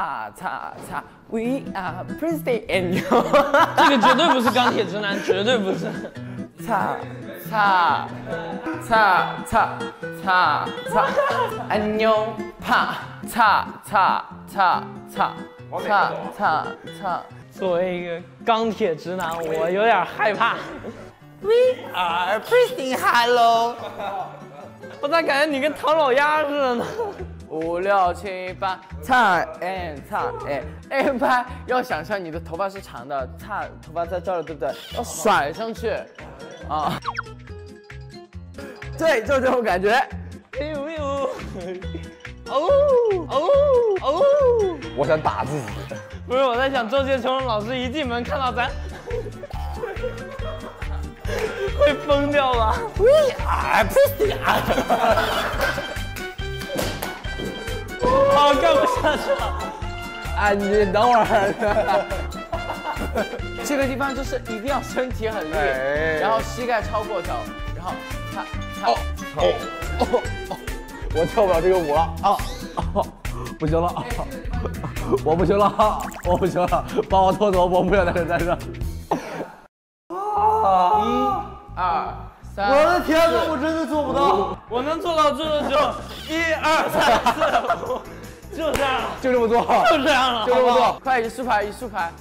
叉叉叉，We are Prince and you。这个绝对不是钢铁直男，绝对不是。叉叉叉叉叉叉，安妞啪叉叉叉叉叉叉叉。作为一个钢铁直男，我有点害怕。We are Prince Hello。我咋感觉你跟唐老鸭似的呢？五六七八，叉 and 叉 and and 拍，要想象你的头发是长的，叉头发在这儿，对不对？要甩上去，啊，对，就这种感觉。哎呦呦，哦哦哦！我想打自己。不是我在想，周杰琼老师一进门看到咱，会疯掉吧？We are Prince 好，干不下去了。哎，你等会儿。这个地方就是一定要身体很立，哎然后膝盖超过脚，然后叉叉。哦哦哦！我跳不了这个舞了啊啊！不行了，啊我不行了，啊我不行了，把我拖走，我不想在这待着。二三，我的天哪，我真的做不到，我能做到这就只有一二三四五，就这样了，就这么做，就这样了，就这么做，快一竖排一竖排。